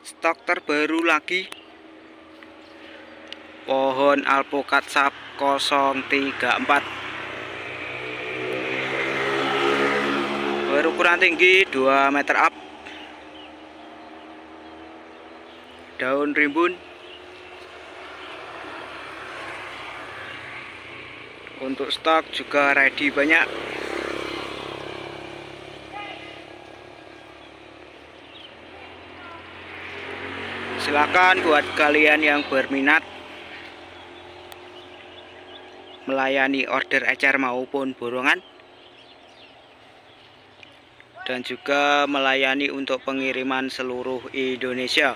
stok terbaru lagi. Pohon alpukat sap 034 berukuran tinggi 2 meter up. Daun rimbun. Untuk stok juga ready banyak silakan buat kalian yang berminat melayani order ecer maupun borongan. Dan juga melayani untuk pengiriman seluruh Indonesia